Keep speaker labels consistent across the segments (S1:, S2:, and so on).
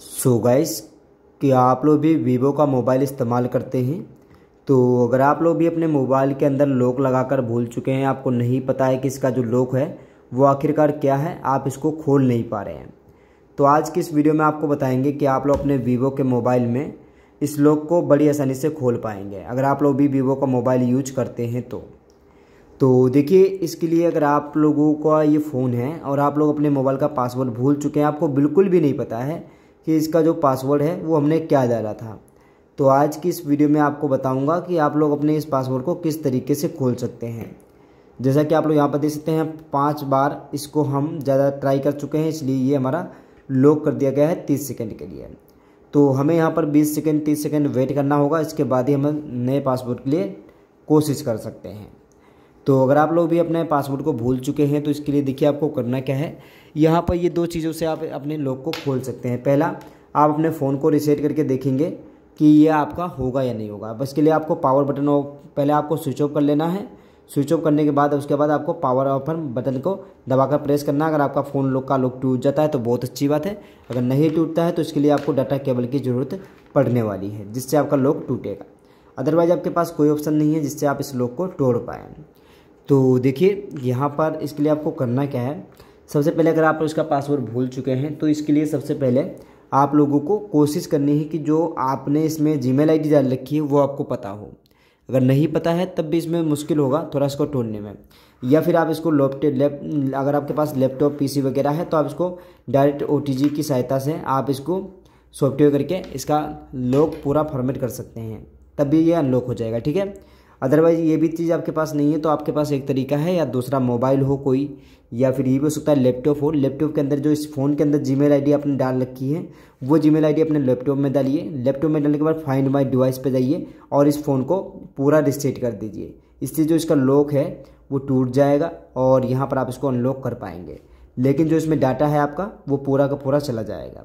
S1: So guys कि आप लोग भी वीवो का मोबाइल इस्तेमाल करते हैं तो अगर आप लोग भी अपने मोबाइल के अंदर लॉक लगाकर भूल चुके हैं, आपको नहीं पता है कि इसका जो लॉक है, वो आखिरकार क्या है, आप इसको खोल नहीं पा रहे हैं। तो आज की इस वीडियो में आपको बताएँगे कि आप लोग अपने वीवो के मोबाइल में इस लॉक को बड़ी आसानी से खोल पाएँगे, अगर आप लोग भी वीवो का मोबाइल यूज़ करते हैं तो। तो देखिए, इसके लिए अगर आप लोगों का ये फ़ोन है, और आप लोग अपने मोबाइल का पासवर्ड भूल चुके हैं, आपको बिल्कुल भी नहीं पता है कि इसका जो पासवर्ड है, वो हमने क्या डाला था। तो आज की इस वीडियो में आपको बताऊँगा कि आप लोग अपने इस पासवर्ड को किस तरीके से खोल सकते हैं। जैसा कि आप लोग यहाँ पर देख सकते हैं, पाँच बार इसको हम ज़्यादा ट्राई कर चुके हैं, इसलिए ये हमारा लॉक कर दिया गया है तीस सेकेंड के लिए। तो हमें यहाँ पर बीस सेकेंड तीस सेकेंड वेट करना होगा, इसके बाद ही हम नए पासवर्ड के लिए कोशिश कर सकते हैं। तो अगर आप लोग भी अपने पासवर्ड को भूल चुके हैं तो इसके लिए देखिए आपको करना क्या है। यहाँ पर ये दो चीज़ों से आप अपने लॉक को खोल सकते हैं। पहला, आप अपने फ़ोन को रिसेट करके देखेंगे कि ये आपका होगा या नहीं होगा। बस के लिए आपको पावर बटन ऑफ़ पहले आपको स्विच ऑफ़ कर लेना है। स्विच ऑफ़ करने के बाद, उसके बाद आपको पावर ऑफ़र बटन को दबाकर प्रेस करना। अगर आपका फ़ोन लॉक का लॉक टूट जाता है तो बहुत अच्छी बात है। अगर नहीं टूटता है तो इसके लिए आपको डाटा केबल की ज़रूरत पड़ने वाली है, जिससे आपका लॉक टूटेगा। अदरवाइज़ आपके पास कोई ऑप्शन नहीं है, जिससे आप इस लॉक को तोड़ पाएँ। तो देखिए, यहाँ पर इसके लिए आपको करना क्या है? सबसे पहले अगर आप इसका पासवर्ड भूल चुके हैं तो इसके लिए सबसे पहले आप लोगों को कोशिश करनी है कि जो आपने इसमें जी मेल आई डाल रखी है, वो आपको पता हो। अगर नहीं पता है, तब भी इसमें मुश्किल होगा थोड़ा इसको ढूँढने में। या फिर आप इसको लैपटॉप लैप, अगर आपके पास लैपटॉप पीसी वगैरह है तो आप इसको डायरेक्ट ओटीजी की सहायता से आप इसको सॉफ्टवेयर करके इसका लॉक पूरा फॉर्मेट कर सकते हैं। तब भी ये अनलॉक हो जाएगा, ठीक है? अदरवाइज़ ये भी चीज़ आपके पास नहीं है तो आपके पास एक तरीका है, या दूसरा मोबाइल हो कोई, या फिर ये भी हो सकता है लैपटॉप हो। लैपटॉप के अंदर जो इस फ़ोन के अंदर जी मेल आपने डाल रखी है, वो जी मेल अपने लैपटॉप में डालिए। लैपटॉप में डालने के बाद फाइंड माई डिवाइस पर जाइए और इस फ़ोन को पूरा रिसेट कर दीजिए। इससे जो इसका लॉक है, वो टूट जाएगा और यहाँ पर आप इसको अनलॉक कर पाएँगे। लेकिन जो इसमें डाटा है आपका, वो पूरा का पूरा चला जाएगा।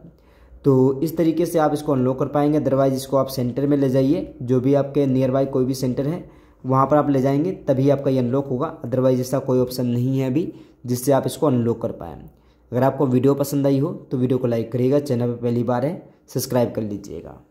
S1: तो इस तरीके से आप इसको अनलॉक कर पाएँगे। अदरवाइज़ इसको आप सेंटर में ले जाइए। जो भी आपके नियर बाई कोई भी सेंटर है वहाँ पर आप ले जाएँगे, तभी आपका ये अनलॉक होगा। अदरवाइज़ ऐसा कोई ऑप्शन नहीं है अभी जिससे आप इसको अनलॉक कर पाएँ। अगर आपको वीडियो पसंद आई हो तो वीडियो को लाइक करिएगा, चैनल पर पहली बार है सब्सक्राइब कर लीजिएगा।